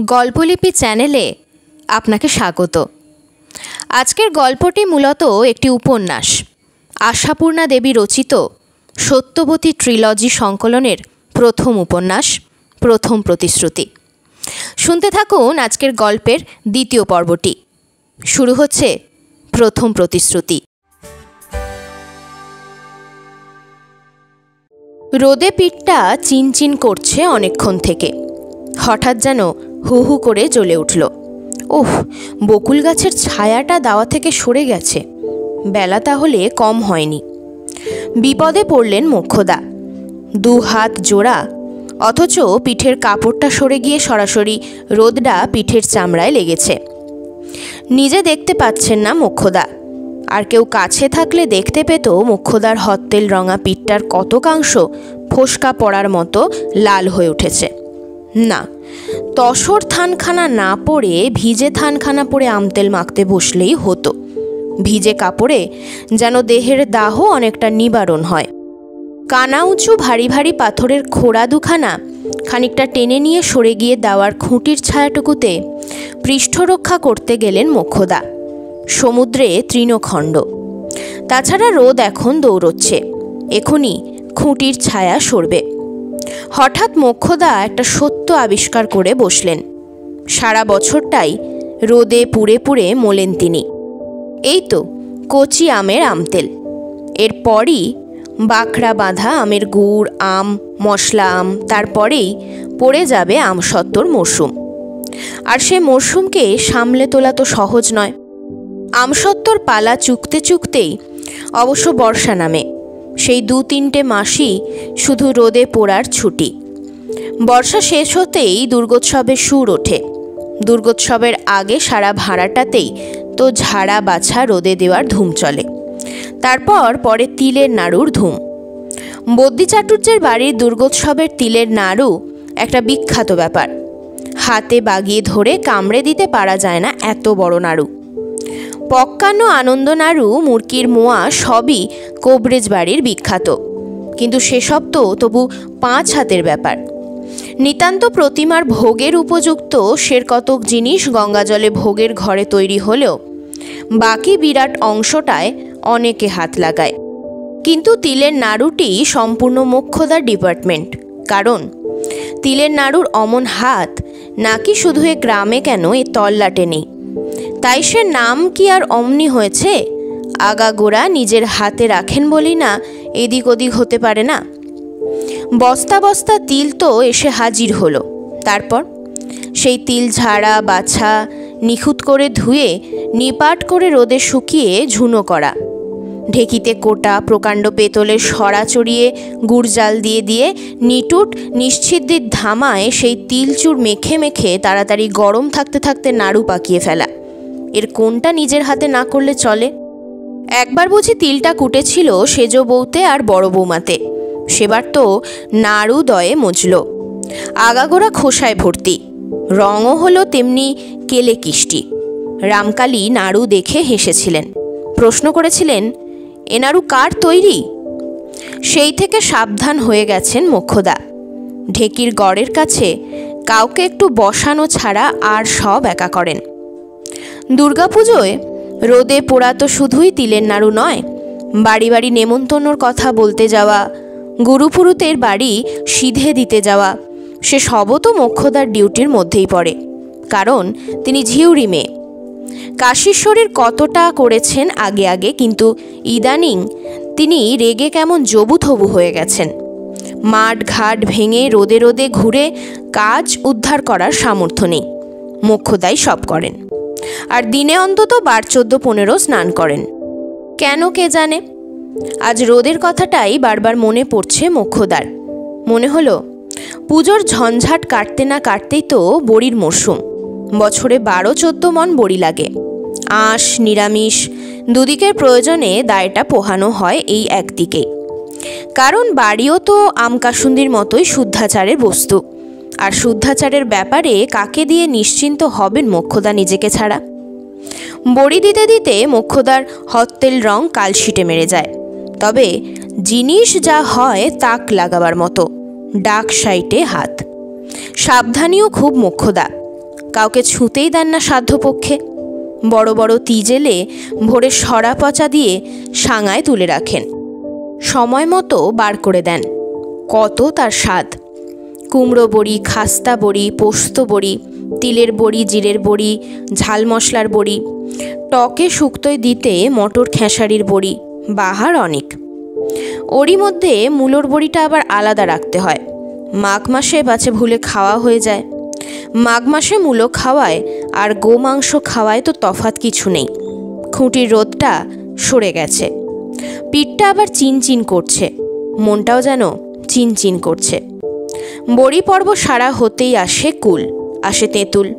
গল্পলিপি চ্যানেলে আপনাকে স্বাগত। আজকের গল্পটি মূলত একটি উপন্যাস। আশাপূর্ণা দেবী রচিত সত্যবতী ট্রিলজি সংকলনের প্রথম উপন্যাস, প্রথম প্রতিশ্রুতি। শুনতে থাকুন আজকের গল্পের দ্বিতীয় পর্বটি। শুরু হচ্ছে প্রথম প্রতিশ্রুতি। রোদে পিঠটা চিনচিন করছে অনেকক্ষণ থেকে। হঠাৎ যেন হু হু করে জ্বলে উঠল। ওহ, বকুল গাছের ছায়াটা দাওয়া থেকে সরে গেছে। বেলা তাহলে কম হয়নি। বিপদে পড়লেন মোক্ষদা দু হাত জোড়া, অথচ পিঠের কাপড়টা সরে গিয়ে সরাসরি রোদটা পিঠের চামড়ায় লেগেছে। নিজে দেখতে পাচ্ছেন না মোক্ষদা আর কেউ কাছে থাকলে দেখতে পেত মুখ্যদার হত্তেল রঙা পিঠটার কতকাংশ ফোসকা পড়ার মতো লাল হয়ে উঠেছে। না, তসর থানখানা না পরে ভিজে থানখানা পরে আমতেল মাখতে বসলেই হতো। ভিজে কাপড়ে যেন দেহের দাহ অনেকটা নিবারণ হয়। কানা উঁচু ভারী ভারী পাথরের খোড়া দুখানা খানিকটা টেনে নিয়ে সরে গিয়ে দেওয়ার খুঁটির ছায়াটুকুতে পৃষ্ঠরক্ষা করতে গেলেন মোক্ষদা। সমুদ্রে তৃণখণ্ড। তাছাড়া রোদ এখন দৌড়চ্ছে। এখনই খুঁটির ছায়া সরবে। হঠাৎ মোক্ষদা একটা সত্য আবিষ্কার করে বসলেন। সারা বছরটাই রোদে পুড়ে পুড়ে মোলেন তিনি। এই তো, কচি আমের আমতেল। এরপরই বাঁকড়া বাঁধা আমের গুড়, আম, মশলা আম, তারপরেই পড়ে যাবে আমসত্তর মরশুম আর সে মরশুমকে সামলে তোলা তো সহজ নয়। আমসত্তর পালা চুকতে চুকতেই অবশ্য বর্ষা নামে। সেই দু তিনটে মাসই শুধু রোদে পোড়ার ছুটি। বর্ষা শেষ হতেই দুর্গোৎসবের সুর ওঠে। দুর্গোৎসবের আগে সারা ভাড়াটাতেই তো ঝাড়া বাছা রোদে দেওয়ার ধুম চলে। তারপর পরে তিলের নাড়ুর ধুম। বদ্যি চাটুর্যের বাড়ির দুর্গোৎসবের তিলের নাড়ু একটা বিখ্যাত ব্যাপার। হাতে বাগিয়ে ধরে কামড়ে দিতে পারা যায় না এত বড় নাড়ু। পক্কান্ন আনন্দ নাড়ু মুরকির মোয়া সবই কোবরেজ বাড়ির বিখ্যাত। কিন্তু সেসব তো তবু পাঁচ হাতের ব্যাপার। নিতান্ত প্রতিমার ভোগের উপযুক্ত সের কতক জিনিস গঙ্গাজলে ভোগের ঘরে তৈরি হলেও বাকি বিরাট অংশটায় অনেকে হাত লাগায়। কিন্তু তিলের নাড়ুটি সম্পূর্ণ মোক্ষদার ডিপার্টমেন্ট। কারণ তিলের নাড়ুর অমন হাত নাকি শুধু এ গ্রামে কেন এ তল্লাটে নেই? তাই সে নাম কি আর অমনি হয়েছে? আগাগোড়া নিজের হাতে রাখেন বলি না, এদিক ওদিক হতে পারে না। বস্তা বস্তা তিল তো এসে হাজির হলো। তারপর সেই তিল ঝাড়া, বাছা, নিখুঁত করে ধুয়ে, নিপাট করে রোদে শুকিয়ে ঝুনো করা। ঢেকিতে কোটা, প্রকাণ্ড পেতলের সরা চড়িয়ে, গুড় জাল দিয়ে দিয়ে, নিটুট নিশ্চিদ্দির ধামায় সেই তিলচুর মেখে মেখে তাড়াতাড়ি গরম থাকতে থাকতে নাড়ু পাকিয়ে ফেলা। এর কোনটা নিজের হাতে না করলে চলে? একবার বুঝি তিলটা কুটেছিল সেজ বউতে আর বড় বৌমাতে। সেবার তো নাড়ু দয়ে মজল। আগাগোড়া খোসায় ভর্তি। রঙও হলো তেমনি কেলে কিষ্টি। রামকালী নাড়ু দেখে হেসেছিলেন। প্রশ্ন করেছিলেন, এ নাড়ু কার তৈরি? সেই থেকে সাবধান হয়ে গেছেন মোক্ষদা ঢেকির গড়ের কাছে কাউকে একটু বসানো ছাড়া আর সব একা করেন। দুর্গাপুজোয় রোদে পোড়া তো শুধুই তিলের নাড়ু নয়, বাড়ি বাড়ি নেমন্তন্নর কথা বলতে যাওয়া, গুরুপুরুতের বাড়ি সিধে দিতে যাওয়া, সে সবও তো মোক্ষদার ডিউটির মধ্যেই পড়ে, কারণ তিনি ঝিউরি মেয়ে। কাশীশ্বরের কতটা করেছেন আগে আগে, কিন্তু ইদানিং তিনি রেগে কেমন জবুথবু হয়ে গেছেন। মাঠ ঘাট ভেঙে রোদে রোদে ঘুরে কাজ উদ্ধার করার সামর্থ্য নেই, মোক্ষদাই সব করেন। আর দিনে অন্তত বার চোদ্দ পনেরো স্নান করেন। কেন কে জানে? আজ রোদের কথাটাই বারবার মনে পড়ছে মোক্ষদার মনে হলো, পুজোর ঝঞ্ঝাট কাটতে না কাটতেই তো বড়ির মরশুম। বছরে বারো চোদ্দ মন বড়ি লাগে। আঁশ, নিরামিষ, দুদিকের প্রয়োজনে দায়টা পোহানো হয় এই একদিকেই কারণ বাড়িও তো আমকাসুন্দির মতোই শুদ্ধাচারের বস্তু। আর শুদ্ধাচারের ব্যাপারে কাকে দিয়ে নিশ্চিন্ত হবেন মোক্ষদা নিজেকে ছাড়া? বড়ি দিতে দিতে মোক্ষদার হত্তেল রং কালশিটে মেরে যায়। তবে জিনিস যা হয় তাক লাগাবার মতো, ডাক সাইটে হাত। সাবধানীও খুব মোক্ষদা, কাউকে ছুঁতেই দেন না সাধ্যপক্ষে। বড় বড় তিজেলে ভোরে সরা পচা দিয়ে সাঙায় তুলে রাখেন। সময় মতো বার করে দেন, কত তার স্বাদ। কুমড়ো বড়ি, খাস্তা বড়ি, পোস্ত বড়ি, তিলের বড়ি, জিরের বড়ি, ঝাল মশলার বড়ি। টকে শুক্তোয় দিতে মটর খেসারির বড়ি, বাহার অনেক। ওরই মধ্যে মূলোর বড়িটা আবার আলাদা রাখতে হয়। মাঘ মাসে বাছে ভুলে খাওয়া হয়ে যায়। মাঘ মাসে মূলো খাওয়ায় আর গো মাংস খাওয়ায় তো তফাত কিছু নেই। খুঁটির রোদটা সরে গেছে। পিঠটা আবার চিনচিন করছে। মনটাও যেন চিনচিন করছে। বড়ি পর্ব সারা হতেই আসে কুল, আসে তেঁতুল।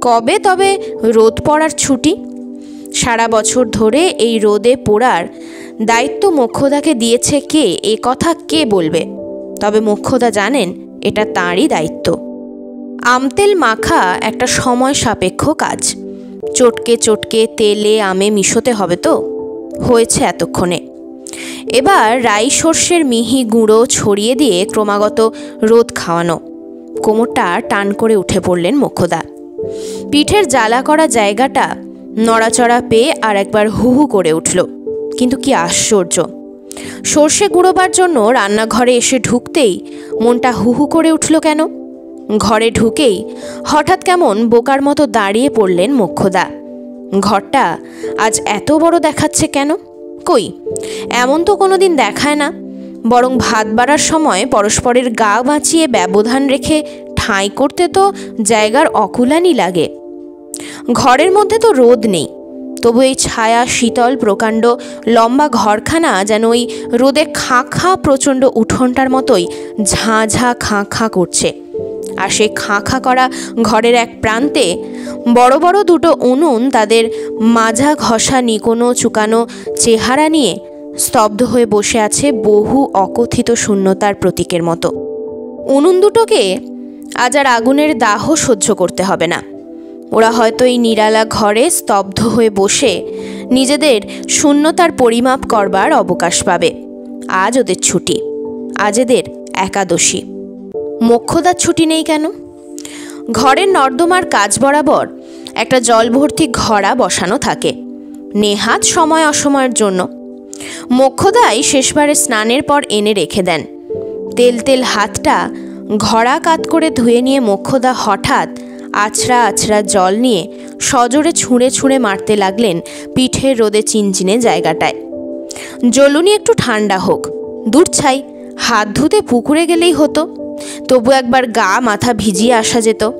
কবে তবে রোদ পড়ার ছুটি? সারা বছর ধরে এই রোদে পোড়ার দায়িত্ব মোক্ষদাকে দিয়েছে কে? এ কথা কে বলবে? তবে মোক্ষদা জানেন, এটা তাঁরই দায়িত্ব। আমতেল মাখা একটা সময় সাপেক্ষ কাজ। চটকে চটকে তেলে আমে মিশোতে হবে তো? হয়েছে এতক্ষণে। এবার রাই সর্ষের মিহি গুঁড়ো ছড়িয়ে দিয়ে ক্রমাগত রোদ খাওয়ানো। কোমরটা টান করে উঠে পড়লেন মোক্ষদা পিঠের জ্বালা করা জায়গাটা নড়াচড়া পেয়ে আর একবার হুহু করে উঠল। কিন্তু কি আশ্চর্য। সর্ষে গুঁড়োবার জন্য রান্নাঘরে এসে ঢুকতেই মনটা হুহু করে উঠল কেন? ঘরে ঢুকেই হঠাৎ কেমন বোকার মতো দাঁড়িয়ে পড়লেন মোক্ষদা ঘরটা আজ এত বড় দেখাচ্ছে কেন? কই? এমন তো কোনো দিন দেখায় না। বরং ভাত বাড়ার সময় পরস্পরের গা বাঁচিয়ে ব্যবধান রেখে ঠাঁই করতে তো জায়গার অকুলানি লাগে। ঘরের মধ্যে তো রোদ নেই। তবু এই ছায়া, শীতল, প্রকাণ্ড, লম্বা ঘরখানা যেন ওই রোদে খাঁ খাঁ প্রচণ্ড উঠোনটার মতোই ঝাঁ ঝাঁ খাঁ খাঁ করছে। আর সেই খাঁ খাঁ করা ঘরের এক প্রান্তে বড় বড় দুটো উনুন তাদের মাঝা ঘষা নিকোনো চুকানো চেহারা নিয়ে স্তব্ধ হয়ে বসে আছে বহু অকথিত শূন্যতার প্রতীকের মতো। উনুন দুটোকে আজ আর আগুনের দাহ সহ্য করতে হবে না। ওরা হয়তো এই নিরালা ঘরে স্তব্ধ হয়ে বসে নিজেদের শূন্যতার পরিমাপ করবার অবকাশ পাবে। আজ ওদের ছুটি। আজ এদের একাদশী। মোক্ষদার ছুটি নেই কেন? ঘরের নর্দমার কাজ বরাবর একটা জল ভর্তি ঘড়া বসানো থাকে। নেহাত সময় অসময়ের জন্য। মোক্ষদাই শেষবারে স্নানের পর এনে রেখে দেন। তেল তেল হাতটা ঘড়া কাত করে ধুয়ে নিয়ে মোক্ষদা হঠাৎ আছড়া আছড়া জল নিয়ে সজোরে ছুঁড়ে ছুঁড়ে মারতে লাগলেন পিঠের রোদে চিনচিনে জায়গাটায়। জ্বলুনি একটু ঠান্ডা হোক। দূর ছাই। হাত ধুতে পুকুরে গেলেই হতো। তবু একবার গা মাথা ভিজিয়ে আসা যেত।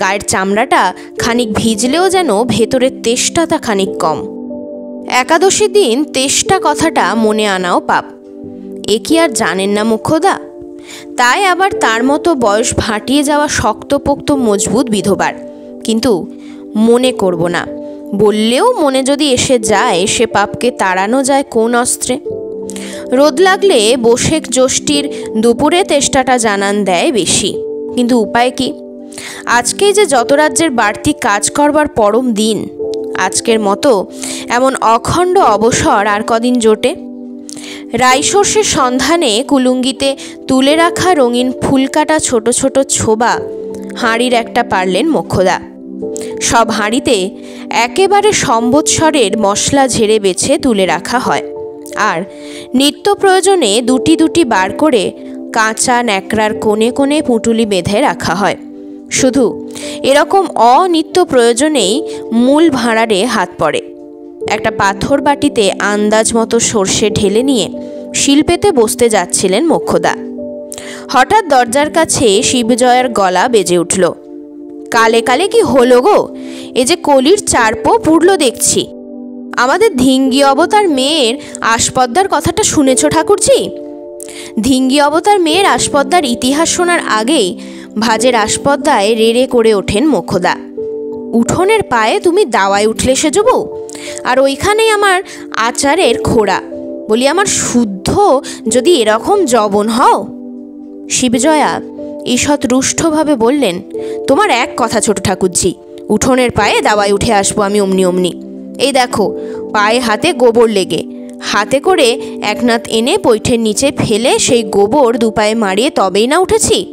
গায়ের চামড়াটা খানিক ভিজলেও যেন ভেতরের তেষ্টাটা খানিক কম। একাদশীর দিন তেষ্টা কথাটা মনে আনাও পাপ। এ কি আর জানেন না মুখ্যদা? তাই আবার তার মতো বয়স ভাটিয়ে যাওয়া শক্তপোক্ত মজবুত বিধবার। কিন্তু মনে করব না। বললেও মনে যদি এসে যায়, সে পাপকে তাড়ানো যায় কোন অস্ত্রে? রোদ লাগলে বসেক জ্যোষ্ঠীর দুপুরে তেষ্টাটা জানান দেয় বেশি। কিন্তু উপায় কি? আজকেই যে যত রাজ্যের বাড়তি কাজ করবার পরম দিন, আজকের মতো এমন অখণ্ড অবসর আর কদিন জোটে? রাইসর্ষের সন্ধানে কুলুঙ্গিতে তুলে রাখা রঙিন ফুলকাটা ছোট ছোট ছোবা হাঁড়ির একটা পারলেন মোক্ষদা। সব হাঁড়িতে একেবারে সম্বৎসরের মশলা ঝেড়ে বেছে তুলে রাখা হয়। আর নিত্য প্রয়োজনে দুটি দুটি বার করে কাঁচা ন্যাকড়ার কোণে কোণে পুঁটুলি বেঁধে রাখা হয়। শুধু এরকম অনিত্য প্রয়োজনেই মূল ভাঁড়ারে হাত পড়ে। একটা পাথর বাটিতে আন্দাজ মতো সর্ষে ঢেলে নিয়ে শিল্পেতে বসতে যাচ্ছিলেন মোক্ষদা। হঠাৎ দরজার কাছে শিবজয়ের গলা বেজে উঠল। কালে কালে কি হলো গো? এ যে কলির চারপো পুড়ল দেখছি। আমাদের ধিঙ্গি অবতার মেয়ের আশপদ্দার কথাটা শুনেছ ঠাকুরজি? ধিঙ্গি অবতার মেয়ের আশপদ্দার ইতিহাস শোনার আগেই ভাজের আশপদ্দায় রেড়ে করে ওঠেন মোক্ষদা উঠোনের পায়ে তুমি দাওয়ায় উঠলে সেজবু আর ওইখানেই আমার আচারের খোড়া। বলি, আমার শুদ্ধ যদি এরকম জবন হও? শিবজয়া ঈষৎ রুষ্টভাবে বললেন, তোমার এক কথা ছোট ঠাকুরজি, উঠোনের পায়ে দাওয়ায় উঠে আসব আমি অমনি অমনি। এই দেখো, পায়ে হাতে গোবর লেগে। হাতে করে একনাথ এনে পৈঠের নিচে ফেলে সেই গোবর দুপায়ে মারিয়ে তবেই না উঠেছি?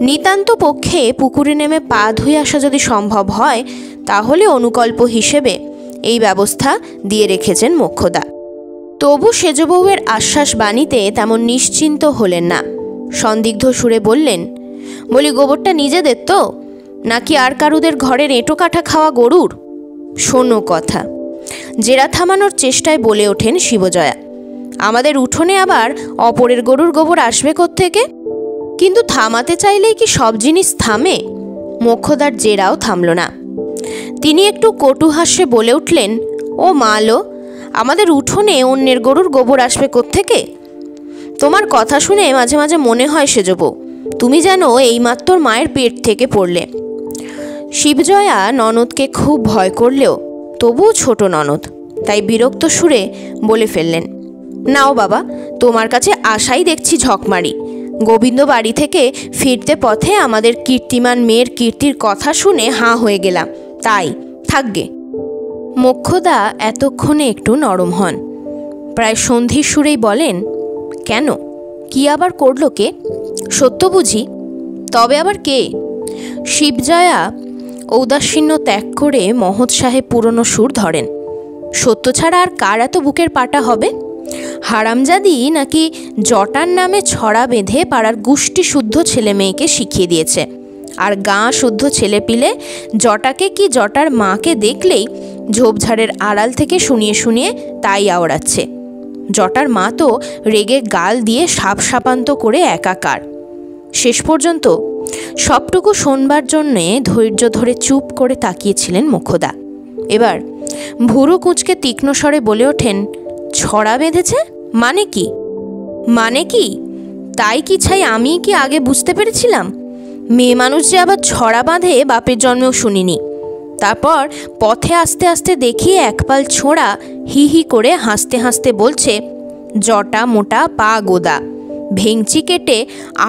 নিতান্ত পক্ষে পুকুরে নেমে পা ধুয়ে আসা যদি সম্ভব হয়, তাহলে অনুকল্প হিসেবে এই ব্যবস্থা দিয়ে রেখেছেন মোক্ষদা। তবু সেজবউয়ের আশ্বাস বাণীতে তেমন নিশ্চিন্ত হলেন না। সন্দিগ্ধ সুরে বললেন, বলি গোবরটা নিজেদের তো? নাকি আর কারুদের ঘরের এঁটো কাঠা খাওয়া গরুর? শোনো কথা। জেরা থামানোর চেষ্টায় বলে ওঠেন শিবজয়া। আমাদের উঠোনে আবার অপরের গরুর গোবর আসবে থেকে কিন্তু থামাতে চাইলেই কি সব জিনিস থামে? মোক্ষদার জেরাও থামল না। তিনি একটু কটু হাস্যে বলে উঠলেন, ও মালো আমাদের উঠোনে অন্যের গরুর গোবর আসবে থেকে তোমার কথা শুনে মাঝে মাঝে মনে হয় সেজব। তুমি যেন এইমাত্র মায়ের পেট থেকে পড়লে। শিবজয়া ননদকে খুব ভয় করলেও তবুও ছোট ননদ, তাই বিরক্ত সুরে বলে ফেললেন, নাও বাবা, তোমার কাছে আশাই দেখছি ঝকমারি। গোবিন্দ বাড়ি থেকে ফিরতে পথে আমাদের কীর্তিমান মেয়ের কীর্তির কথা শুনে হাঁ হয়ে গেলাম। তাই থাকবে মোক্ষদা এতক্ষণে একটু নরম হন। প্রায় সন্ধির সুরেই বলেন, কেন? কি আবার করল কে? সত্য বুঝি। তবে আবার কে? শিবজয়া ঔদাসীন্য ত্যাগ করে মহৎ সাহেব পুরনো সুর ধরেন। সত্য ছাড়া আর কার এত বুকের পাটা হবে? হারামজাদি নাকি জটার নামে ছড়া বেঁধে পাড়ার গুষ্টি শুদ্ধ ছেলে মেয়েকে শিখিয়ে দিয়েছে। আর গাঁ শুদ্ধ ছেলে পিলে জটাকে কি জটার মাকে দেখলেই ঝোপঝাড়ের আড়াল থেকে শুনিয়ে শুনিয়ে তাই আওড়াচ্ছে? জটার মা তো রেগে গাল দিয়ে সাপ সাপান্ত করে একাকার। শেষ পর্যন্ত সবটুকু শোনবার জন্যে ধৈর্য ধরে চুপ করে তাকিয়েছিলেন মুখদা। এবার ভুরু কুঁচকে তীক্ষ্ণ স্বরে বলে ওঠেন, ছড়া বেঁধেছে? মানে কি? মানে কি? তাই কি ছাই আমি কি আগে বুঝতে পেরেছিলাম? মেয়ে মানুষ যে আবার ছড়া বাঁধে বাপের জন্মেও শুনিনি। তারপর পথে আস্তে আস্তে দেখি একপাল ছোঁড়া হি হি করে হাসতে হাসতে বলছে, জটা মোটা পা গোদা। ভেংচি কেটে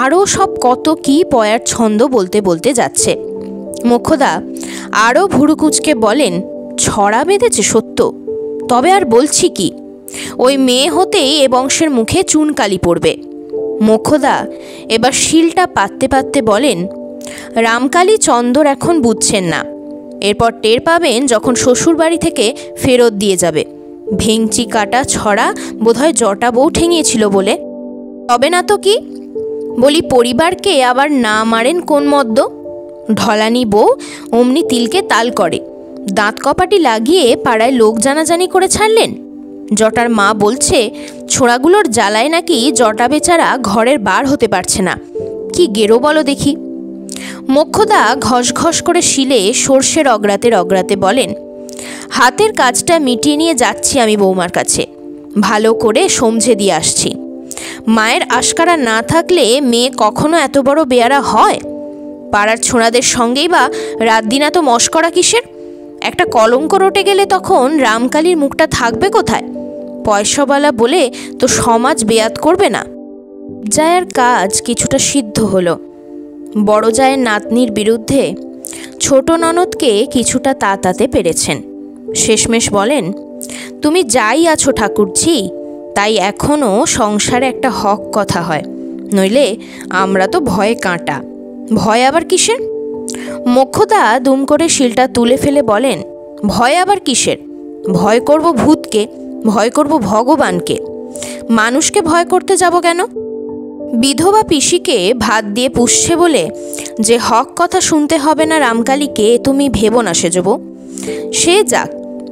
আরও সব কত কি পয়ার ছন্দ বলতে বলতে যাচ্ছে। মুখদা আরও ভুরুকুচকে বলেন, ছড়া বেঁধেছে সত্য, তবে আর বলছি কি, ওই মেয়ে হতেই এ বংশের মুখে চুনকালি পড়বে। মুখদা এবার শিলটা পাততে পাততে বলেন, রামকালী চন্দর এখন বুঝছেন না, এরপর টের পাবেন যখন শ্বশুর বাড়ি থেকে ফেরত দিয়ে যাবে। ভেংচি কাটা ছড়া বোধহয় জটা বউ ঠেঙিয়েছিল বলে তবে না তো কি? বলি, পরিবারকে আবার না মারেন কোন মদ্য ঢলানি বউ অমনি তিলকে তাল করে। দাঁত কপাটি লাগিয়ে পাড়ায় লোক জানাজানি করে ছাড়লেন? জটার মা বলছে, ছোড়াগুলোর জ্বালায় নাকি জটা বেচারা ঘরের বার হতে পারছে না। কি গেরো বলো দেখি। মক্ষদা ঘস ঘস করে শিলে সর্ষের অগ্রাতে অগ্রাতে বলেন, হাতের কাজটা মিটিয়ে নিয়ে যাচ্ছি আমি বৌমার কাছে। ভালো করে সমঝে দিয়ে আসছি। মায়ের আশকারা না থাকলে মেয়ে কখনো এত বড় বেয়ারা হয়? পাড়ার ছোঁড়াদের সঙ্গেই বা রাত দিন এত মস্করা কিসের? একটা কলঙ্ক রটে গেলে তখন রামকালীর মুখটা থাকবে কোথায়? পয়সাওয়ালা বলে তো সমাজ বেয়াত করবে না। জায়ের কাজ কিছুটা সিদ্ধ হলো। বড় জায়ের নাতনির বিরুদ্ধে ছোট ননদকে কিছুটা তাতাতে পেরেছেন। শেষমেশ বলেন, তুমি যাই আছো ঠাকুরজি তাই এখনও সংসারে একটা হক কথা হয়। নইলে আমরা তো ভয়ে কাঁটা। ভয় আবার কিসের? মোক্ষদা দুম করে শিলটা তুলে ফেলে বলেন, ভয় আবার কিসের? ভয় করব ভূতকে, ভয় করব ভগবানকে। মানুষকে ভয় করতে যাব কেন? বিধবা পিসিকে ভাত দিয়ে পুষছে বলে, যে হক কথা শুনতে হবে না রামকালীকে, তুমি ভেবো না সেজব সে যাক,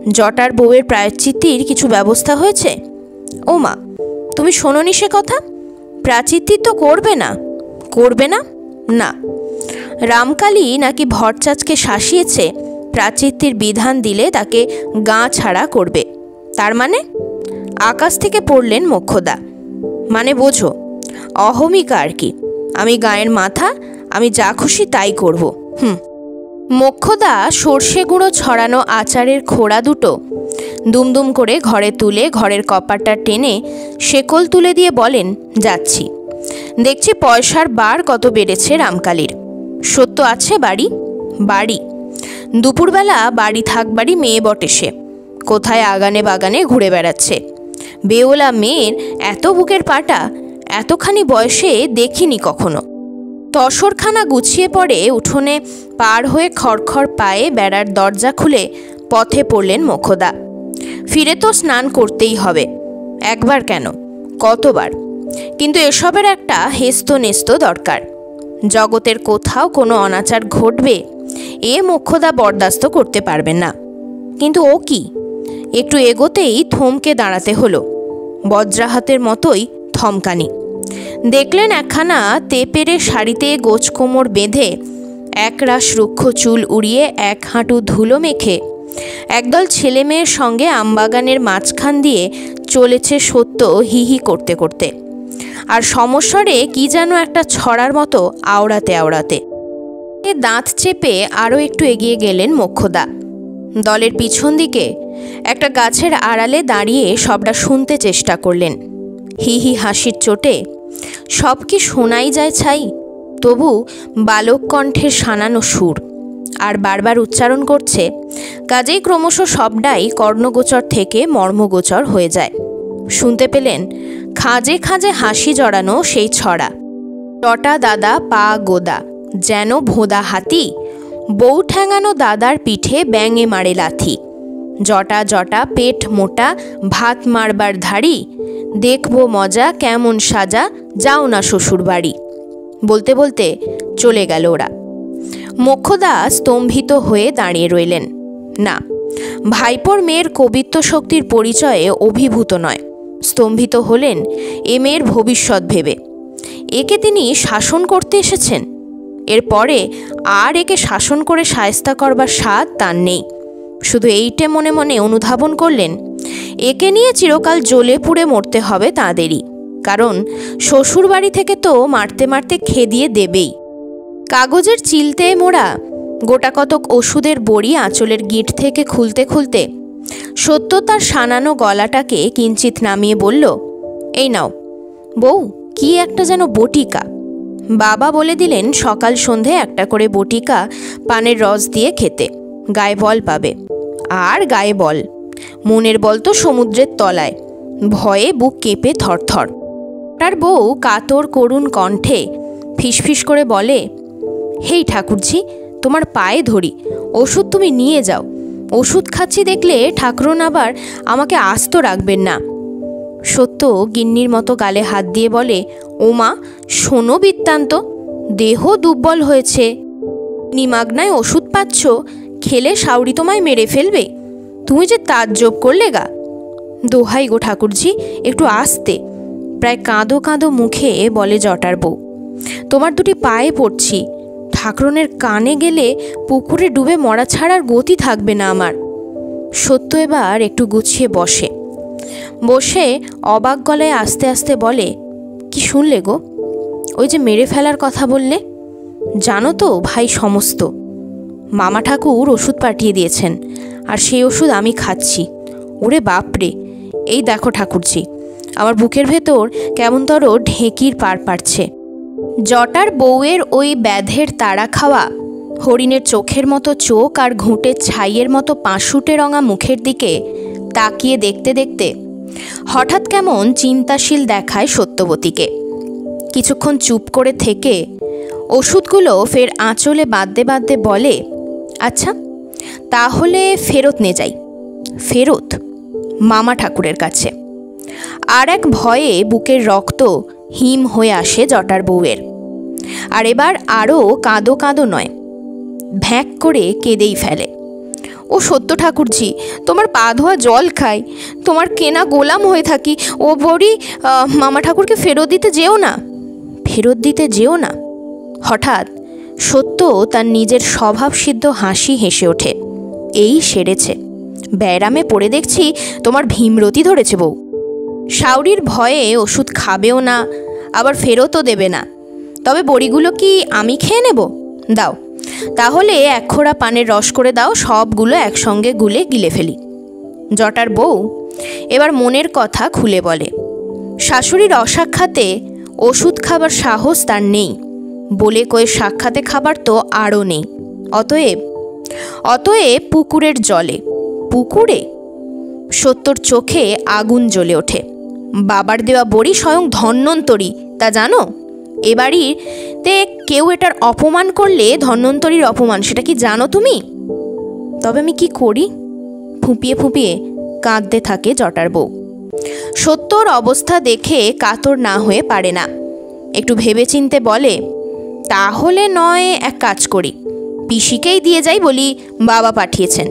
জটার বউয়ের প্রায়শ্চিত্তির কিছু ব্যবস্থা হয়েছে? ও মা তুমি শোনোনি সে কথা? প্রাচিত্তি তো করবে না। করবে না? না। রামকালী নাকি ভরচাচকে শাসিয়েছে, প্রাচিত্তির বিধান দিলে তাকে গাঁ ছাড়া করবে। তার মানে? আকাশ থেকে পড়লেন মোক্ষদা। মানে বোঝো, অহমিকা আর কি। আমি গায়ের মাথা, আমি যা খুশি তাই করব। হুম। মোক্ষদা সর্ষে গুঁড়ো ছড়ানো আচারের খোড়া দুটো দুমদুম করে ঘরে তুলে ঘরের কপারটা টেনে শেকল তুলে দিয়ে বলেন, যাচ্ছি। দেখছি পয়সার বার কত বেড়েছে রামকালীর। সত্য আছে বাড়ি? বাড়ি। দুপুরবেলা বাড়ি থাকবারই মেয়ে বটে সে। কোথায় আগানে বাগানে ঘুরে বেড়াচ্ছে? বেওলা মেয়ের এত বুকের পাটা, এতখানি বয়সে দেখিনি কখনো। তসরখানা গুছিয়ে পড়ে উঠোনে পার হয়ে খড়খড় পায়ে বেড়ার দরজা খুলে পথে পড়লেন মোক্ষদা ফিরে তো স্নান করতেই হবে। একবার কেন? কতবার? কিন্তু এসবের একটা হেস্ত নেস্ত দরকার। জগতের কোথাও কোনো অনাচার ঘটবে, এ মোক্ষদা বরদাস্ত করতে পারবেন না। কিন্তু ও কি? একটু এগোতেই থমকে দাঁড়াতে হলো। বজ্রাহাতের মতোই থমকানি। দেখলেন একখানা তেপেরে শাড়িতে গোছ কোমর বেঁধে একরাশ রুক্ষ চুল উড়িয়ে এক হাঁটু ধুলো মেখে একদল ছেলে মেয়ের সঙ্গে আমবাগানের মাঝখান দিয়ে চলেছে সত্য হি হি করতে করতে। আর সমস্বরে কি যেন একটা ছড়ার মতো আওড়াতে আওড়াতে। দাঁত চেপে আরও একটু এগিয়ে গেলেন মোক্ষদা। দলের পিছন দিকে একটা গাছের আড়ালে দাঁড়িয়ে সবটা শুনতে চেষ্টা করলেন। হি হি হাসির চোটে, সব কি শোনাই যায় ছাই? তবু বালক কণ্ঠের সানানো সুর। আর বারবার উচ্চারণ করছে, কাজেই ক্রমশ সবটাই কর্ণগোচর থেকে মর্মগোচর হয়ে যায়। শুনতে পেলেন, খাঁজে খাঁজে হাসি জড়ানো সেই ছড়া। টটা দাদা পা গোদা, যেন ভোদা হাতি, বউ ঠ্যাঙানো দাদার পিঠে ব্যাঙে মারে লাথি। জটা জটা পেট মোটা, ভাত মারবার ধাড়ি, দেখব মজা কেমন সাজা, যাও না শ্বশুর বাড়ি বলতে বলতে চলে গেল ওরা। মোক্ষদা স্তম্ভিত হয়ে দাঁড়িয়ে রইলেন। না, ভাইপোর মেয়ের কবিত্ব শক্তির পরিচয়ে অভিভূত নয়। স্তম্ভিত হলেন এ মেয়ের ভবিষ্যৎ ভেবে। একে তিনি শাসন করতে এসেছেন। এরপরে আর একে শাসন করে সায়স্তা করবার স্বাদ তার নেই। শুধু এইটে মনে মনে অনুধাবন করলেন, একে নিয়ে চিরকাল জ্বলে পুড়ে মরতে হবে তাঁদেরই। কারণ শ্বশুর বাড়ি থেকে তো মারতে মারতে খেদিয়ে দেবেই। কাগজের চিলতে মোড়া গোটা কতক ওষুধের বড়ি আঁচলের গিট থেকে খুলতে খুলতে সত্য তার সানানো গলাটাকে কিঞ্চিত নামিয়ে বলল, এই নাও, বউ, কি একটা যেন বটিকা। বাবা বলে দিলেন, সকাল সন্ধে একটা করে বটিকা পানের রস দিয়ে খেতে, গায়ে বল পাবে। আর গায়ে বল, মনের বল তো সমুদ্রের তলায়, ভয়ে বুক কেঁপে থরথর। তার বউ কাতর করুণ কণ্ঠে ফিসফিস করে বলে, হেই ঠাকুরজি, তোমার পায়ে ধরি, ওষুধ তুমি নিয়ে যাও। ওষুধ খাচ্ছি দেখলে ঠাকুরন আবার আমাকে আস্ত রাখবেন না। সত্য গিন্নির মতো গালে হাত দিয়ে বলে, ওমা, শোনো বৃত্তান্ত, দেহ দুর্বল হয়েছে। নিমাগনায় ওষুধ পাচ্ছ, খেলে সাউরি তোমায় মেরে ফেলবে। তুমি যে তাজ্জব করলে গা? দোহাই গো ঠাকুরজি, একটু আসতে। প্রায় কাঁদো কাঁদো মুখে বলে জটার বউ, তোমার দুটি পায়ে পড়ছি। ঠাকরনের কানে গেলে পুকুরে ডুবে মরা ছাড়ার গতি থাকবে না আমার। সত্য এবার একটু গুছিয়ে বসে। বসে অবাক গলায় আস্তে আস্তে বলে, কি শুনলে গো? ওই যে মেরে ফেলার কথা বললে? জানো তো ভাই সমস্ত। মামা ঠাকুর ওষুধ পাঠিয়ে দিয়েছেন, আর সেই ওষুধ আমি খাচ্ছি। ওরে বাপরে! এই দেখো ঠাকুরজি আমার বুকের ভেতর কেমনতর ঢেঁকির পার পাড়ছে। জটার বউয়ের ওই ব্যাধের তাড়া খাওয়া, হরিণের চোখের মতো চোখ আর ঘুঁটের ছাইয়ের মতো পাঁশুটে রঙা মুখের দিকে তাকিয়ে দেখতে দেখতে হঠাৎ কেমন চিন্তাশীল দেখায় সত্যবতীকে। কিছুক্ষণ চুপ করে থেকে ওষুধগুলো ফের আঁচলে বাঁধতে বাঁধতে বলে আচ্ছা তাহলে ফেরত নে যাই। ফেরত মামা ঠাকুরের কাছে। আর এক ভয়ে বুকের রক্ত হিম হয়ে আসে জটার বউয়ের। আর এবার আরও কাঁদো কাঁদো নয়, ভ্যাঁক করে কেঁদেই ফেলে। ও সত্য ঠাকুরজি, তোমার পা ধোয়া জল খাই, তোমার কেনা গোলাম হয়ে থাকি, ও বড়ি মামা ঠাকুরকে ফেরত দিতে যেও না। ফেরত দিতে যেও না। হঠাৎ সত্য তার নিজের স্বভাবসিদ্ধ হাসি হেসে ওঠে। এই সেরেছে। ব্যারামে পড়ে দেখছি তোমার ভীমরতি ধরেছে বউ। সাউরির ভয়ে ওষুধ খাবেও না, আবার ফেরতও দেবে না। তবে বড়িগুলো কি আমি খেয়ে নেব? দাও। তাহলে এক খোড়া পানের রস করে দাও, সবগুলো একসঙ্গে গুলে গিলে ফেলি। জটার বউ এবার মনের কথা খুলে বলে শাশুড়ির অসাক্ষাতে ওষুধ খাবার সাহস তার নেই। বলে কয়ে সাক্ষাতে খাবার তো আরও নেই। অতএব অতএব পুকুরের জলে, পুকুরে? সত্যর চোখে আগুন জ্বলে ওঠে। বাবার দেওয়া বড়ি স্বয়ং ধন্বন্তরী, তা জানো? এ বাড়িতে কেউ এটার অপমান করলে ধন্বন্তরীর অপমান, সেটা কি জানো তুমি? তবে আমি কি করি? ফুঁপিয়ে ফুঁপিয়ে কাঁদতে থাকে জটার বউ। সত্যর অবস্থা দেখে কাতর না হয়ে পারে না। একটু ভেবেচিন্তে বলে, তাহলে নয়, এক কাজ করি। পিসিকেই দিয়ে যাই বলি বাবা পাঠিয়েছেন।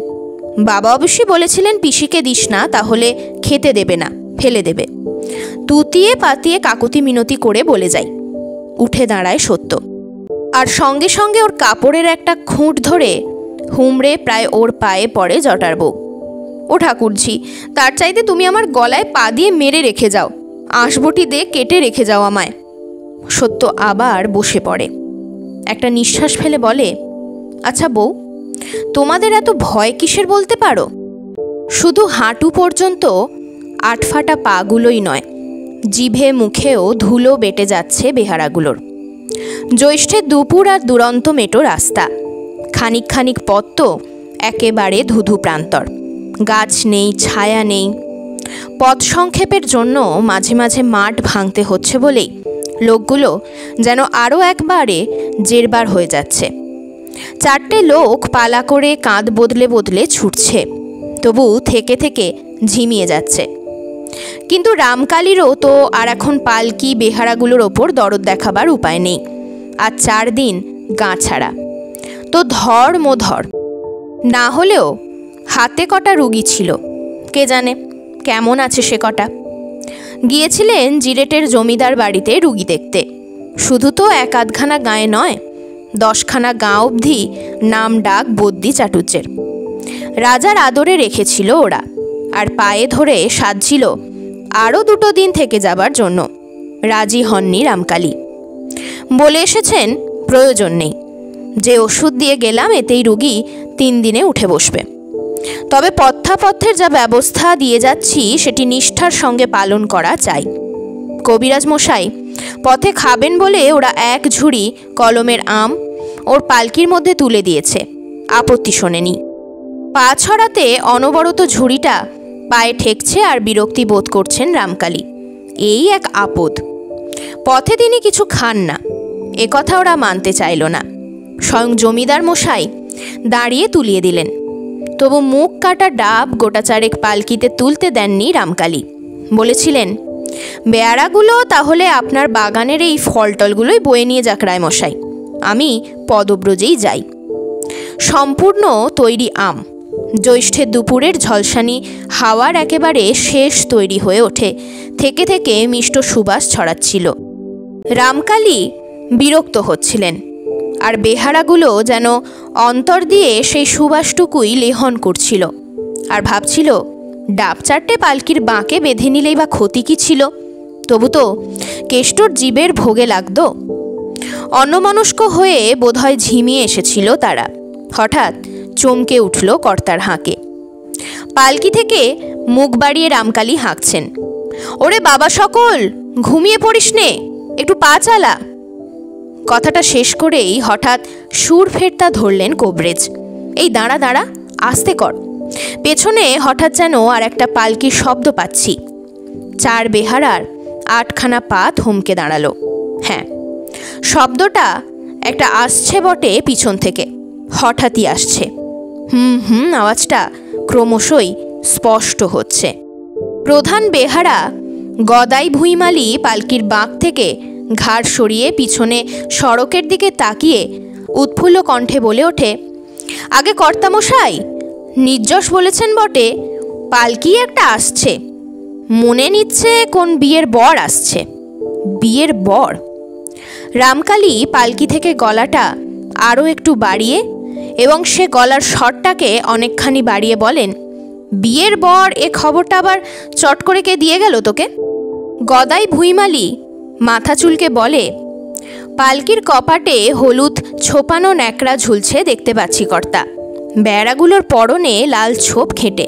বাবা অবশ্যই বলেছিলেন, পিসিকে দিস না, তাহলে খেতে দেবে না, ফেলে দেবে। তুতিয়ে পাতিয়ে কাকুতি মিনতি করে বলে যাই। উঠে দাঁড়ায় সত্য। আর সঙ্গে সঙ্গে ওর কাপড়ের একটা খুঁট ধরে হুমড়ে প্রায় ওর পায়ে পড়ে জটার বউ। ও ঠাকুরঝি, তার চাইতে তুমি আমার গলায় পা দিয়ে মেরে রেখে যাও। আঁশবটি দিয়ে কেটে রেখে যাও আমায়। সত্য আবার বসে পড়ে। একটা নিঃশ্বাস ফেলে বলে আচ্ছা বউ, তোমাদের এত ভয় কিসের বলতে পারো? শুধু হাঁটু পর্যন্ত আটফাটা পাগুলোই নয় জিভে মুখেও ধুলো বেটে যাচ্ছে বেহারাগুলোর। জ্যৈষ্ঠের দুপুর আর দুরন্ত মেটো রাস্তা। খানিক খানিক পথ তো একেবারে ধুধু প্রান্তর। গাছ নেই, ছায়া নেই। পথ সংক্ষেপের জন্য মাঝে মাঝে মাঠ ভাঙতে হচ্ছে বলেই লোকগুলো যেন আরও একবারে জেরবার হয়ে যাচ্ছে। চারটে লোক পালা করে কাঁধ বদলে বদলে ছুটছে। তবু থেকে থেকে ঝিমিয়ে যাচ্ছে। কিন্তু রামকালীরও তো আর এখন পালকি বেহারাগুলোর ওপর দরদ দেখাবার উপায় নেই। আর চার দিন গা ছাড়া। তো ধর মোধর, না হলেও হাতে কটা রুগী ছিল, কে জানে কেমন আছে সে কটা? গিয়েছিলেন জিরেটের জমিদার বাড়িতে রুগী দেখতে। শুধু তো এক আধখানা গায়ে নয়, দশখানা গাঁ অবধি নাম ডাক বদ্যি চাটুজ্যের। রাজার আদরে রেখেছিল ওরা। আর পায়ে ধরে সাজছিল আরও দুটো দিন থেকে যাবার জন্য। রাজি হননি রামকালী। বলে এসেছেন, প্রয়োজন নেই। যে ওষুধ দিয়ে গেলাম, এতেই রুগী তিন দিনে উঠে বসবে। তবে পথ্যাপথ্যের যা ব্যবস্থা দিয়ে যাচ্ছি, সেটি নিষ্ঠার সঙ্গে পালন করা চাই। কবিরাজ মশাই, পথে খাবেন বলে ওরা এক ঝুড়ি কলমের আম ওর পালকির মধ্যে তুলে দিয়েছে। আপত্তি শোনেনি। পা ছড়াতে অনবরত ঝুড়িটা পায়ে ঠেকছে আর বিরক্তি বোধ করছেন রামকালী। এই এক আপদ। পথে তিনি কিছু খান না। একথা ওরা মানতে চাইল না। স্বয়ং জমিদার মশাই দাঁড়িয়ে তুলিয়ে দিলেন। তবু মুখ কাটা ডাব গোটা চারেক পালকিতে তুলতে দেননি রামকালী। বলেছিলেন, বেয়ারাগুলো তাহলে আপনার বাগানের এই ফলটলগুলোই বয়ে নিয়ে যাক রায় মশাই আমি পদব্রজেই যাই। সম্পূর্ণ তৈরি আম। জ্যৈষ্ঠের দুপুরের ঝলসানি হাওয়ার একেবারে শেষ তৈরি হয়ে ওঠে। থেকে থেকে মিষ্ট সুবাস ছড়াচ্ছিল। রামকালী বিরক্ত হচ্ছিলেন আর বেহারাগুলো যেন অন্তর দিয়ে সেই সুবাসটুকুই লেহন করছিল আর ভাবছিল, ডাব চারটে পালকির বাঁকে বেঁধে নিলেই বা ক্ষতি কী ছিল? তবু তো কেষ্টর জীবের ভোগে লাগত। অন্যমনস্ক হয়ে বোধহয় ঝিমিয়ে এসেছিল তারা। হঠাৎ চমকে উঠল কর্তার হাঁকে। পালকি থেকে মুখ বাড়িয়ে রামকালী হাঁকছেন। ওরে বাবা সকল, ঘুমিয়ে পড়িস নে, একটু পা চালা। কথাটা শেষ করেই হঠাৎ সুর ফেরতা ধরলেন কোবরেজ। এই দাঁড়া দাঁড়া, আস্তে কর। পেছনে হঠাৎ যেন আর একটা পালকির শব্দ পাচ্ছি। চার বেহারার আটখানা পা থমকে দাঁড়াল। হ্যাঁ শব্দটা একটা আসছে বটে পিছন থেকে, হঠাৎই আসছে। হুম হুম, আওয়াজটা ক্রমশই স্পষ্ট হচ্ছে। প্রধান বেহারা গদাই ভুইমালি পালকির বাঁক থেকে ঘাড় সরিয়ে পিছনে সড়কের দিকে তাকিয়ে উৎফুল্ল কণ্ঠে বলে ওঠে, আগে কর্তামশাই নির্যশ বলেছেন বটে, পালকি একটা আসছে। মনে নিচ্ছে কোন বিয়ের বর আসছে। বিয়ের বর? রামকালী পালকি থেকে গলাটা আরও একটু বাড়িয়ে এবং সে গলার শটটাকে অনেকখানি বাড়িয়ে বলেন, বিয়ের বর এ খবরটা আবার চট করে কে দিয়ে গেল তোকে? গদাই ভুইমালি মাথা চুলকে বলে, পালকির কপাটে হলুদ ছোপানো ন্যাকড়া ঝুলছে দেখতে পাচ্ছি কর্তা। বেড়াগুলোর পরনে লাল ছোপ খেটে।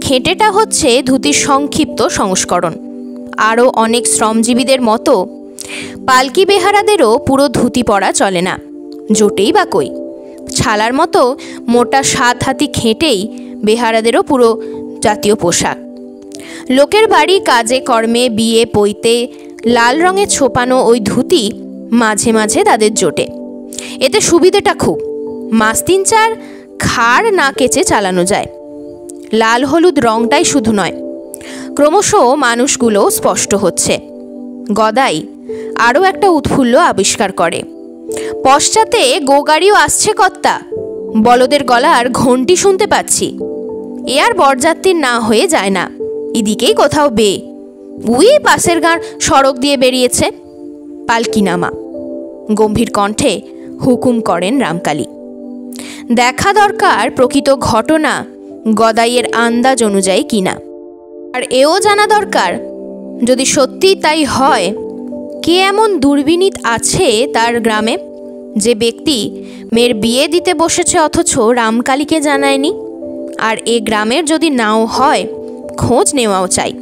খেটেটা হচ্ছে ধুতির সংক্ষিপ্ত সংস্করণ। আরও অনেক শ্রমজীবীদের মতো পালকি বেহারাদেরও পুরো ধুতি পরা চলে না। জোটেই বা কই? ছালার মতো মোটা সাত হাতি খেঁটেই বেহারাদেরও পুরো জাতীয় পোশাক। লোকের বাড়ি, কাজে, কর্মে, বিয়ে পইতে লাল রঙে ছোপানো ওই ধুতি মাঝে মাঝে তাদের জোটে। এতে সুবিধেটা খুব, মাস তিন চার খাড় না কেচে চালানো যায়। লাল হলুদ রংটাই শুধু নয়, ক্রমশ মানুষগুলো স্পষ্ট হচ্ছে। গদাই আরও একটা উৎফুল্ল আবিষ্কার করে। পশ্চাতে গোগাড়িও আসছে কর্তা। বলদের গলার ঘন্টি শুনতে পাচ্ছি। এ আর বরযাত্রীর না হয়ে যায় না। এদিকেই কোথাও বে। উই পাশের গাঁর সড়ক দিয়ে বেরিয়েছে। পালকিনামা। গম্ভীর কণ্ঠে হুকুম করেন রামকালী। দেখা দরকার প্রকৃত ঘটনা গদাইয়ের আন্দাজ অনুযায়ী কিনা। আর এও জানা দরকার, যদি সত্যি তাই হয় কে এমন দুর্বিনীত আছে তার গ্রামে? যে ব্যক্তি মেয়ের বিয়ে দিতে বসেছে অথচ রামকালীকে জানায়নি। আর এ গ্রামের যদি নাও হয়, খোঁজ নেওয়াও চাই।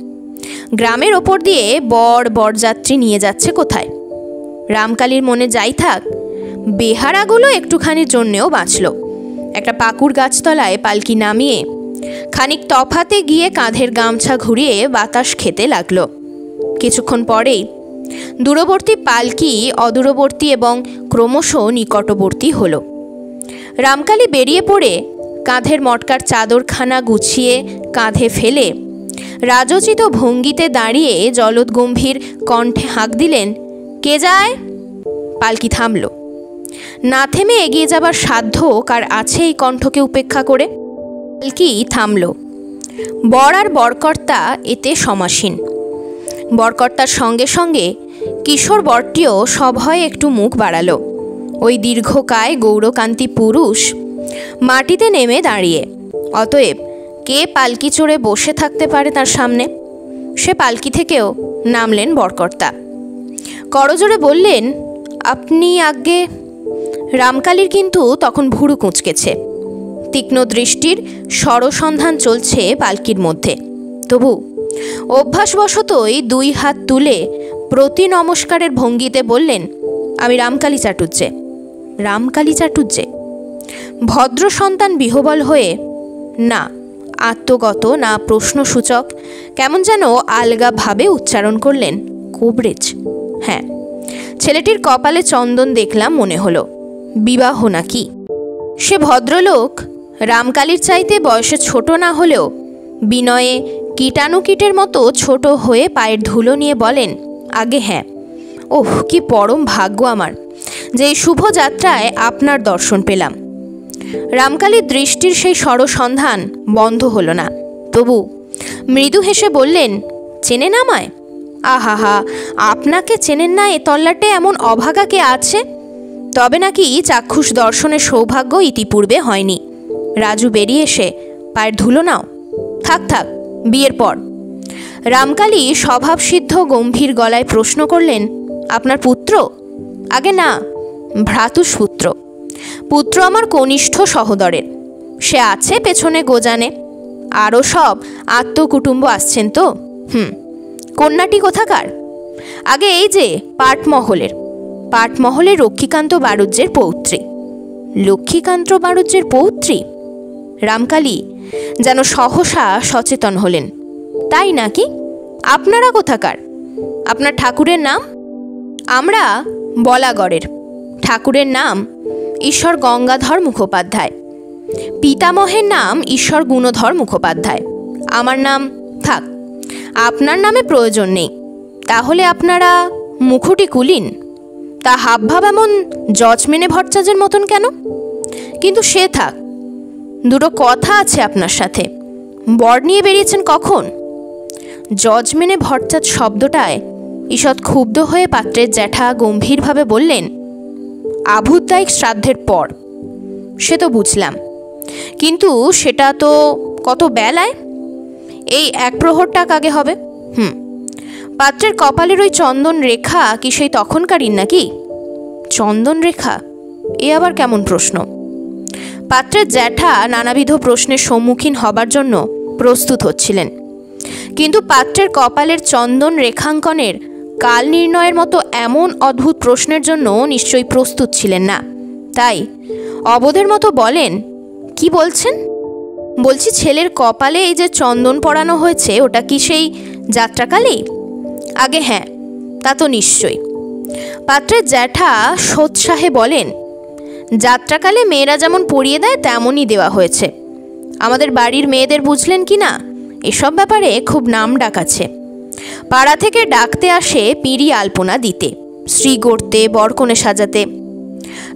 গ্রামের ওপর দিয়ে বর বরযাত্রী নিয়ে যাচ্ছে কোথায়? রামকালীর মনে যাই থাক, বেহারাগুলো একটুখানির জন্যেও বাঁচল। একটা পাকুর গাছতলায় পালকি নামিয়ে খানিক তফাতে গিয়ে কাঁধের গামছা ঘুরিয়ে বাতাস খেতে লাগল। কিছুক্ষণ পরেই দূরবর্তী পালকি অদূরবর্তী এবং ক্রমশ নিকটবর্তী হল। রামকালী বেরিয়ে পড়ে কাঁধের মটকার চাদরখানা গুছিয়ে কাঁধে ফেলে রাজোচিত ভঙ্গিতে দাঁড়িয়ে জলদগম্ভীর কণ্ঠে হাঁক দিলেন, কে যায়? পালকি থামল। না থেমে এগিয়ে যাবার সাধ্য কার আছে এই কণ্ঠকে উপেক্ষা করে? পালকি থামল। বর আর বরকর্তা এতে সমাসীন। বরকর্তার সঙ্গে সঙ্গে কিশোর বরটিও সভয়ে একটু মুখ বাড়ালো। ওই দীর্ঘকায় গৌরকান্তি পুরুষ মাটিতে নেমে দাঁড়িয়ে। অতএব কে পালকি চড়ে বসে থাকতে পারে তার সামনে? সে পালকি থেকেও নামলেন বরকর্তা। করজোরে বললেন, আপনি আগে রামকালীর কিন্তু তখন ভুরু কুঁচকেছে। তীক্ষ্ণ দৃষ্টির সরসন্ধান চলছে পালকির মধ্যে। তবু অভ্যাসবশতই দুই হাত তুলে প্রতি নমস্কারের ভঙ্গিতে বললেন, আমি রামকালী চাটুজ্জে রামকালী চাটুজ্জে ভদ্র সন্তান বিহবল হয়ে, না, আত্মগত না প্রশ্নসূচক, কেমন যেন আলগাভাবে উচ্চারণ করলেন, কুবরেজ। হ্যাঁ ছেলেটির কপালে চন্দন দেখলাম মনে হলো, বিবাহ নাকি? সে ভদ্রলোক, রামকালীর চাইতে বয়সে ছোট না হলেও বিনয়ে কীটাণুকীটের মতো ছোট হয়ে পায়ের ধুলো নিয়ে বলেন, আগে হ্যাঁ। ওহ, কি পরম ভাগ্য আমার, যে এই শুভ যাত্রায় আপনার দর্শন পেলাম। রামকালীর দৃষ্টির সেই সরসন্ধান বন্ধ হলো না। তবু মৃদু হেসে বললেন, চেনেন আমায়? আহাহা, আপনাকে চেনেন না এ তল্লাটে এমন অভাগা কে আছে? তবে নাকি চাক্ষুষ দর্শনের সৌভাগ্য ইতিপূর্বে হয়নি। রাজু বেরিয়ে এসে পায়ের ধুলো নাও। থাক থাক। বিয়ের পর। রামকালী স্বভাবসিদ্ধ গম্ভীর গলায় প্রশ্ন করলেন, আপনার পুত্র? আগে না ভ্রাতুষ পুত্র পুত্র আমার কনিষ্ঠ সহদরের। সে আছে পেছনে গোজানে। আরও সব আত্মকুটুম্ব আসছেন তো? হুম। কন্যাটি কোথাকার? আগে এই যে, পাটমহলের। পাটমহলের রক্ষীকান্ত বাড়ুজ্যের পৌত্রী। লক্ষ্মীকান্ত বাড়ুজ্যের পৌত্রী? রামকালী যেন সহসা সচেতন হলেন। তাই নাকি? আপনারা কোথাকার? আপনার ঠাকুরের নাম? আমরা বলাগড়ের। ঠাকুরের নাম ঈশ্বর গঙ্গাধর মুখোপাধ্যায়। পিতামহের নাম ঈশ্বর গুণধর মুখোপাধ্যায়। আমার নাম থাক, আপনার নামে প্রয়োজন নেই। তাহলে আপনারা মুখোটি কুলিন। তা হাবভাব এমন জজমেনে ভট্টাচার্যের মতন কেন? কিন্তু সে থাক দুটো কথা আছে আপনার সাথে। বর নিয়ে বেরিয়েছেন কখন? জজমেনে ভট্টাচ শব্দটায় ঈষৎ ক্ষুব্ধ হয়ে পাত্রের জ্যাঠা গম্ভীরভাবে বললেন আভুদায়িক শ্রাদ্ধের পর। সে তো বুঝলাম। কিন্তু সেটা তো কত বেলায়? এই এক প্রহরটাক আগে হবে। হুম। পাত্রের কপালের ওই চন্দন রেখা কি সেই তখনকারই নাকি? চন্দন রেখা? এ আবার কেমন প্রশ্ন? পাত্রের জ্যাঠা নানাবিধ প্রশ্নের সম্মুখীন হবার জন্য প্রস্তুত হচ্ছিলেন। কিন্তু পাত্রের কপালের চন্দন রেখাঙ্কনের কাল নির্ণয়ের মতো এমন অদ্ভুত প্রশ্নের জন্য নিশ্চয়ই প্রস্তুত ছিলেন না। তাই অবোধের মতো বলেন, কি বলছেন? বলছি ছেলের কপালে এই যে চন্দন পড়ানো হয়েছে, ওটা কি সেই যাত্রাকালেই? আগে হ্যাঁ তা তো নিশ্চয়ই। পাত্রের জ্যাঠা সোৎসাহে বলেন যাত্রাকালে মেয়েরা যেমন পরিয়ে দেয়, তেমনই দেওয়া হয়েছে। আমাদের বাড়ির মেয়েদের বুঝলেন কি না? এসব ব্যাপারে খুব নাম ডাক আছে। পাড়া থেকে ডাকতে আসে পিঁড়ি আলপনা দিতে শ্রী গড়তে, বরকনে সাজাতে।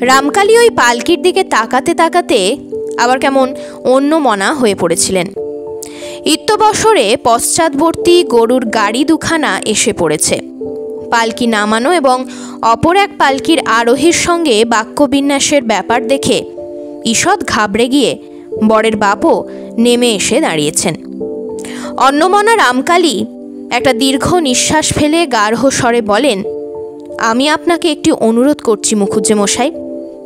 রামকালী ওই পালকির দিকে তাকাতে তাকাতে আবার কেমন অন্য মনা হয়ে পড়েছিলেন। ইত্যবসরে পশ্চাৎবর্তী গরুর গাড়ি দুখানা এসে পড়েছে। পালকি নামানো এবং অপর এক পালকির আরোহীর সঙ্গে বাক্যবিন্যাসের ব্যাপার দেখে ঈষৎ ঘাবড়ে গিয়ে বরের বাপও নেমে এসে দাঁড়িয়েছেন। অন্নমনা রামকালী একটা দীর্ঘ নিঃশ্বাস ফেলে গার্হ স্বরে বলেন, আমি আপনাকে একটি অনুরোধ করছি মুখুজ্জে মশাই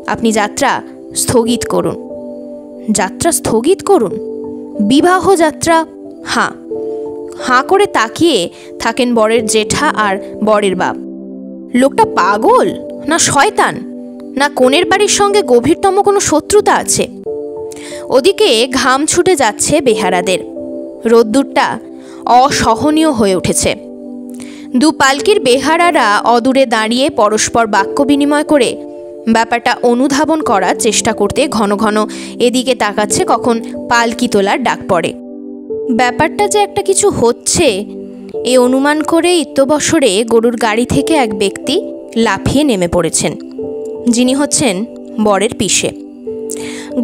আপনি যাত্রা স্থগিত করুন। যাত্রা স্থগিত করুন? বিবাহ যাত্রা? হাঁ হাঁ করে তাকিয়ে থাকেন বরের জেঠা আর বরের বাপ। লোকটা পাগল না শয়তান? না কোনের বাড়ির সঙ্গে গভীরতম কোনো শত্রুতা আছে? ওদিকে ঘাম ছুটে যাচ্ছে বেহারাদের। রোদ্দুরটা অসহনীয় হয়ে উঠেছে। দু পালকির বেহারারা অদূরে দাঁড়িয়ে পরস্পর বাক্য বিনিময় করে ব্যাপারটা অনুধাবন করার চেষ্টা করতে ঘন ঘন এদিকে তাকাচ্ছে কখন পালকি তোলার ডাক পড়ে। ব্যাপারটা যে একটা কিছু হচ্ছে, এ অনুমান করে ইত্যবসরে গরুর গাড়ি থেকে এক ব্যক্তি লাফিয়ে নেমে পড়েছেন। যিনি হচ্ছেন বরের পিসে।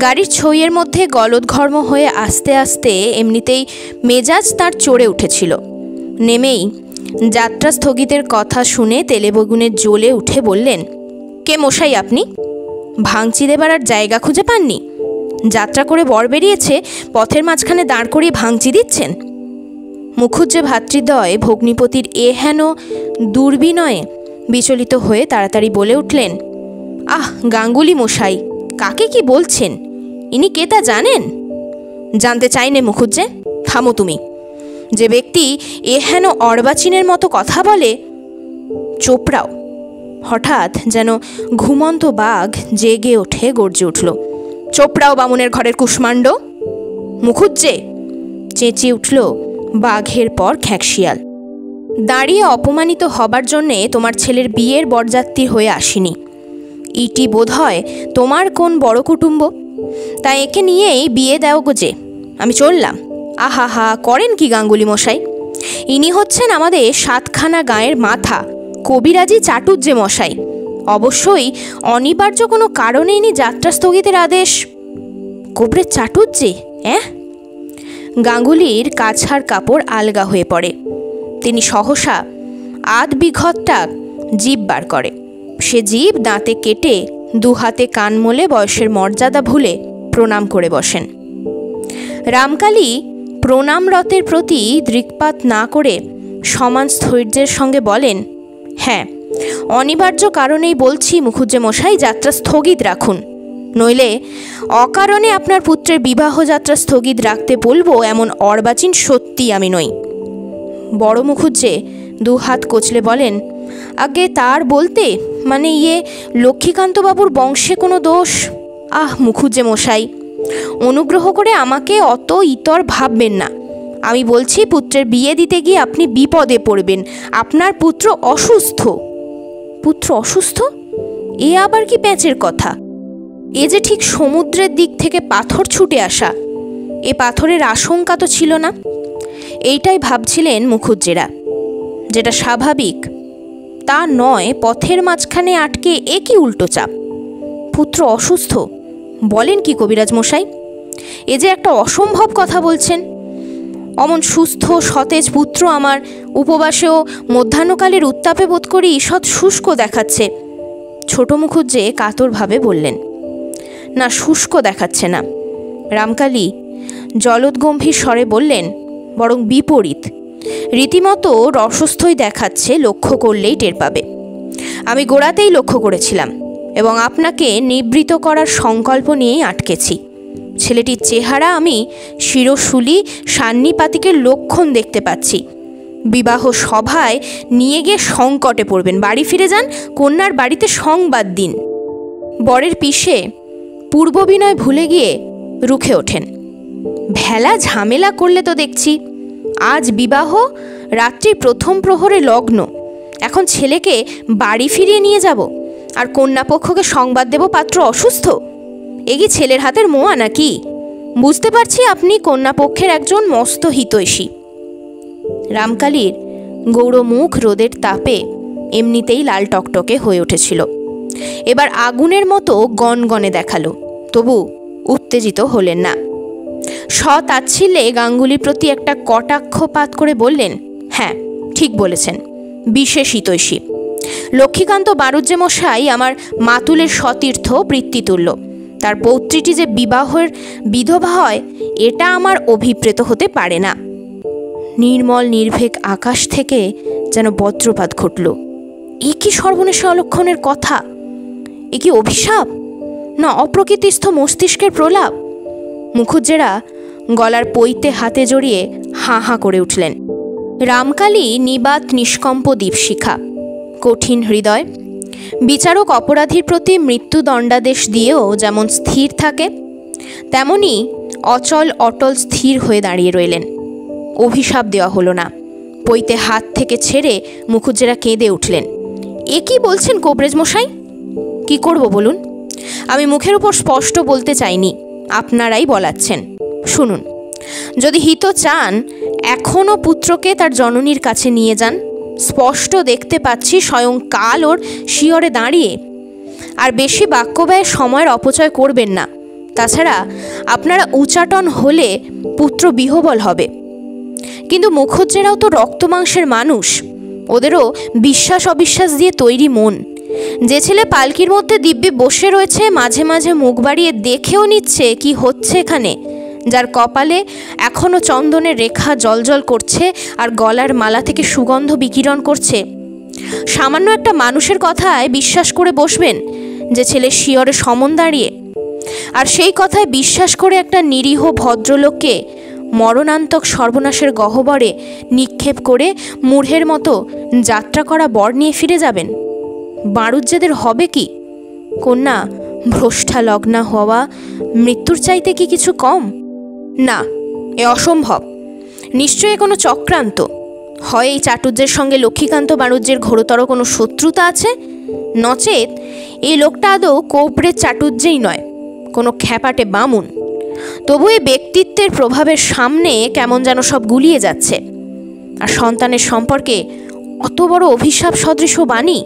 গাড়ির ছইয়ের মধ্যে গলদঘর্ম হয়ে আস্তে আস্তে এমনিতেই মেজাজ তার চড়ে উঠেছিল। নেমেই যাত্রা স্থগিতের কথা শুনে তেলেবগুনের জ্বলে উঠে বললেন, কে মশাই আপনি? ভাঙচি দেবার আর জায়গা খুঁজে পাননি? যাত্রা করে বর বেরিয়েছে, পথের মাঝখানে দাঁড় করিয়ে ভাঙচি দিচ্ছেন। মুখুজ্জে ভাতৃদ্বয় ভগ্নিপতির এ হেন দুর্বিনয়ে বিচলিত হয়ে তাড়াতাড়ি বলে উঠলেন, আহ, গাঙ্গুলি মশাই, কাকে কি বলছেন? ইনি কে তা জানেন? জানতে চাইনে মুখুজ্জে থামো তুমি। যে ব্যক্তি এ হেন অর্বাচীনের মতো কথা বলে, চোপড়াও। হঠাৎ যেন ঘুমন্ত বাঘ জেগে ওঠে গর্জে উঠল। চোপড়াও বামুনের ঘরের কুষ্মাণ্ড। মুখুজ্জে চেঁচিয়ে উঠল বাঘের পর খ্যাকশিয়াল। দাঁড়িয়ে অপমানিত হবার জন্যে তোমার ছেলের বিয়ের বরযাত্রী হয়ে আসিনি। ইটি বোধ হয় তোমার কোন বড় কুটুম্ব? তা একে নিয়েই বিয়ে দাও গো যে। আমি চললাম। আহা হা, করেন কি গাঙ্গুলি মশাই? ইনি হচ্ছেন আমাদের সাতখানা গাঁয়ের মাথা, কবিরাজি চাটুজ্জে মশাই। অবশ্যই অনিবার্য কোনো কারণে ইনি যাত্রা স্থগিতের আদেশ। কোবরের চাটুজ্জে অ্যাঁ? গাঙ্গুলির কাছার কাপড় আলগা হয়ে পড়ে। তিনি সহসা আধ বিঘতটা জীব বার করে। সে জীব দাঁতে কেটে দু হাতে কান মোলে বয়সের মর্যাদা ভুলে প্রণাম করে বসেন। রামকালী প্রণামরতের প্রতি দৃকপাত না করে সমান স্থৈর্যের সঙ্গে বলেন হ্যাঁ অনিবার্য কারণেই বলছি মুখুজ্জে মশাই যাত্রা স্থগিত রাখুন। নইলে অকারণে আপনার পুত্রের বিবাহ যাত্রা স্থগিত রাখতে বলব, এমন অর্বাচীন সত্যি আমি নই। বড় মুখুজ্জে দু হাত কচলে বলেন, আগে তার বলতে মানে ইয়ে লক্ষ্মীকান্তবাবুর বংশে কোনো দোষ? আহ মুখুজ্জে মশাই অনুগ্রহ করে আমাকে অত ইতর ভাববেন না। আমি বলছি, পুত্রের বিয়ে দিতে গিয়ে আপনি বিপদে পড়বেন, আপনার পুত্র অসুস্থ। পুত্র অসুস্থ? এ আবার কি প্যাঁচের কথা? এ যে ঠিক সমুদ্রের দিক থেকে পাথর ছুটে আসা। এ পাথরের আশঙ্কা তো ছিল না। এইটাই ভাবছিলেন মুখুজ্জেরা, যেটা স্বাভাবিক। তা নয়, পথের মাঝখানে আটকে এ কি উল্টো চাপ? পুত্র অসুস্থ, বলেন কি কবিরাজ মশাই? এ যে একটা অসম্ভব কথা বলছেন। অমন সুস্থ, সতেজ পুত্র আমার উপবাসেও মধ্যাহ্নকালের উত্তাপে বোধ করি ঈষৎ শুষ্ক দেখাচ্ছে। ছোট মুখুজ্জে কাতরভাবে বললেন, না, শুষ্ক দেখাচ্ছে না। রামকালী জলদগম্ভীর স্বরে বললেন, বরং বিপরীত। রীতিমতো রসস্থই দেখাচ্ছে, লক্ষ্য করলেই টের পাবে। আমি গোড়াতেই লক্ষ্য করেছিলাম এবং আপনাকে নিবৃত করার সংকল্প নিয়েই আটকেছি। ছেলেটির চেহারা আমি শিরশুলি সান্নিপাতিকের লক্ষণ দেখতে পাচ্ছি। বিবাহ সভায় নিয়ে গিয়ে সংকটে পড়বেন। বাড়ি ফিরে যান, কন্যার বাড়িতে সংবাদ দিন। বরের পিসে পূর্ববিনয় ভুলে গিয়ে রুখে ওঠেন। ভেলা ঝামেলা করলে তো দেখছি, আজ বিবাহ, রাত্রি প্রথম প্রহরে লগ্ন। এখন ছেলেকে বাড়ি ফিরিয়ে নিয়ে যাব, আর কন্যাপক্ষকে সংবাদ দেব পাত্র অসুস্থ। এগি ছেলের হাতের মোয়া নাকি? বুঝতে পারছি আপনি কন্যাপক্ষের একজন মস্ত হিতৈষী। রামকালীর গৌরমুখ রোদের তাপে এমনিতেই লাল টকটকে হয়ে উঠেছিল। এবার আগুনের মতো গনগনে দেখাল, তবু উত্তেজিত হলেন না। সতাচ্ছিলে গাঙ্গুলির প্রতি একটা কটাক্ষপাত করে বললেন হ্যাঁ ঠিক বলেছেন, বিশেষ হিতৈষী। লক্ষ্মীকান্ত বারুজ্জে মশাই আমার মাতুলের সতীর্থ বৃত্তি বৃত্তিতুল্য তার পৌত্রীটি যে বিবাহের বিধবা হয়, এটা আমার অভিপ্রেত হতে পারে না। নির্মল, নির্ভেক আকাশ থেকে যেন বজ্রপাত ঘটল। এ কি সর্বনেশে অলক্ষণের কথা? এ কি অভিশাপ? না অপ্রকৃতিস্থ মস্তিষ্কের প্রলাপ? মুখুজ্জেরা গলার পৈতে হাতে জড়িয়ে হাঁ হাঁ করে উঠলেন। রামকালী নিবাত নিষ্কম্প দীপশিখা। কঠিন হৃদয় বিচারক অপরাধীর প্রতি মৃত্যুদণ্ডাদেশ দিয়েও যেমন স্থির থাকে, তেমনি অচল অটল স্থির হয়ে দাঁড়িয়ে রইলেন। অভিশাপ দেওয়া হলো না। পইতে হাত থেকে ছেড়ে মুখুজ্জেরা কেঁদে উঠলেন। এ কি বলছেন কোবরেজ মশাই কি করব বলুন? আমি মুখের উপর স্পষ্ট বলতে চাইনি, আপনারাই বলাচ্ছেন। শুনুন, যদি হিত চান এখনও পুত্রকে তার জননীর কাছে নিয়ে যান স্পষ্ট দেখতে পাচ্ছি স্বয়ং কাল ওর শিয়রে দাঁড়িয়ে। আর বেশি বাক্য ব্যয়ের সময়ের অপচয় করবেন না। তাছাড়া আপনারা উচাটন হলে পুত্র বিহবল হবে। কিন্তু মুখজ্জেরাও তো রক্তমাংসের মানুষ। ওদেরও বিশ্বাস অবিশ্বাস দিয়ে তৈরি মন। যে ছেলে পালকির মধ্যে দিব্যি বসে রয়েছে, মাঝে মাঝে মুখ বাড়িয়ে দেখেও নিচ্ছে কি হচ্ছে এখানে। যার কপালে এখনও চন্দনের রেখা জলজল করছে আর গলার মালা থেকে সুগন্ধ বিকিরণ করছে। সামান্য একটা মানুষের কথায় বিশ্বাস করে বসবেন যে ছেলে শিয়রে সমন দাঁড়িয়ে। আর সেই কথায় বিশ্বাস করে একটা নিরীহ ভদ্রলোককে মরণান্তক সর্বনাশের গহ্বরে নিক্ষেপ করে মূঢ়ের মতো যাত্রা করা বর নিয়ে ফিরে যাবেন। বাড়ুজ্যেদের হবে কি? কন্যা ভ্রষ্টা লগ্না হওয়া, মৃত্যুর চাইতে কি কিছু কম? না, এ অসম্ভব। নিশ্চয়ই কোনো চক্রান্ত। হয় এই চাটুর্যের সঙ্গে লক্ষ্মীকান্ত বাণুজ্যের ঘোরতর কোনো শত্রুতা আছে? নচেত এই লোকটা আদৌ কৌপড়ের চাটুর্যেই নয়, কোনো খ্যাপাটে বামুন। তবু এই ব্যক্তিত্বের প্রভাবের সামনে কেমন যেন সব গুলিয়ে যাচ্ছে। আর সন্তানের সম্পর্কে অত বড় অভিশাপ সদৃশ বাণী?